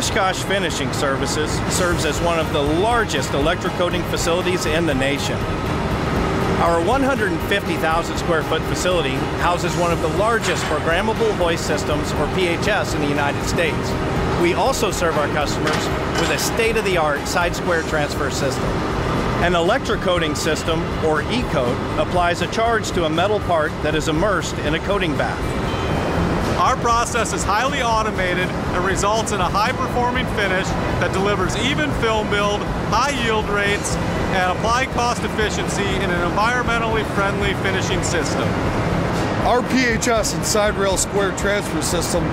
Oshkosh Finishing Services serves as one of the largest electrocoating facilities in the nation. Our 150,000 square foot facility houses one of the largest programmable hoist systems, or PHS, in the United States. We also serve our customers with a state-of-the-art side square transfer system. An electrocoating system, or e-coat, applies a charge to a metal part that is immersed in a coating bath. Our process is highly automated and results in a high-performing finish that delivers even film build, high yield rates, and applied cost efficiency in an environmentally friendly finishing system. Our PHS and side rail square transfer system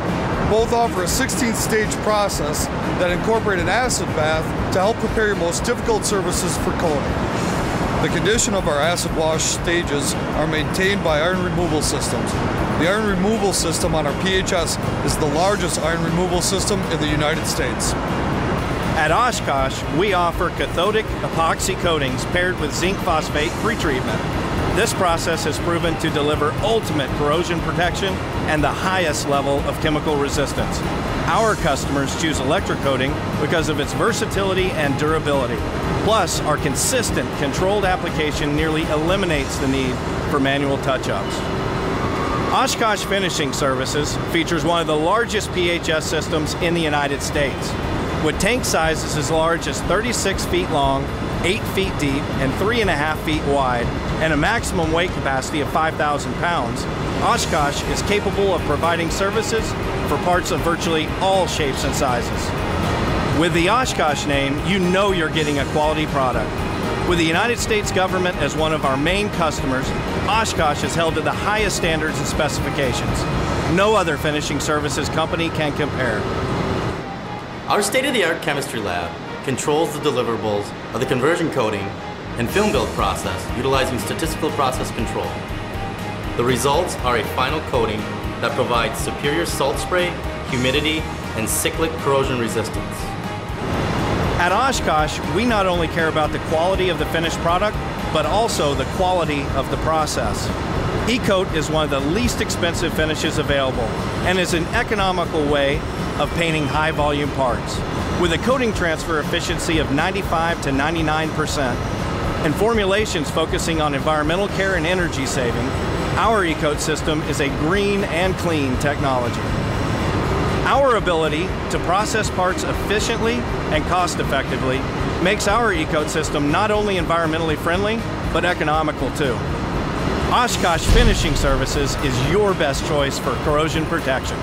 both offer a 16-stage process that incorporate an acid bath to help prepare your most difficult surfaces for coating. The condition of our acid wash stages are maintained by iron removal systems. The iron removal system on our PHS is the largest iron removal system in the United States. At Oshkosh, we offer cathodic epoxy coatings paired with zinc phosphate pretreatment. This process has proven to deliver ultimate corrosion protection and the highest level of chemical resistance. Our customers choose electrocoating because of its versatility and durability. Plus, our consistent controlled application nearly eliminates the need for manual touch-ups. Oshkosh Finishing Services features one of the largest PHS systems in the United States. With tank sizes as large as 36 feet long, 8 feet deep, and 3.5 feet wide, and a maximum weight capacity of 5,000 pounds, Oshkosh is capable of providing services for parts of virtually all shapes and sizes. With the Oshkosh name, you know you're getting a quality product. With the United States government as one of our main customers, Oshkosh is held to the highest standards and specifications. No other finishing services company can compare. Our state-of-the-art chemistry lab controls the deliverables of the conversion coating and film build process utilizing statistical process control. The results are a final coating that provides superior salt spray, humidity, and cyclic corrosion resistance. At Oshkosh, we not only care about the quality of the finished product, but also the quality of the process. E-coat is one of the least expensive finishes available and is an economical way of painting high volume parts. With a coating transfer efficiency of 95 to 99% and formulations focusing on environmental care and energy saving, our E-coat system is a green and clean technology. Our ability to process parts efficiently and cost effectively makes our E-coat system not only environmentally friendly, but economical too. Oshkosh Finishing Services is your best choice for corrosion protection.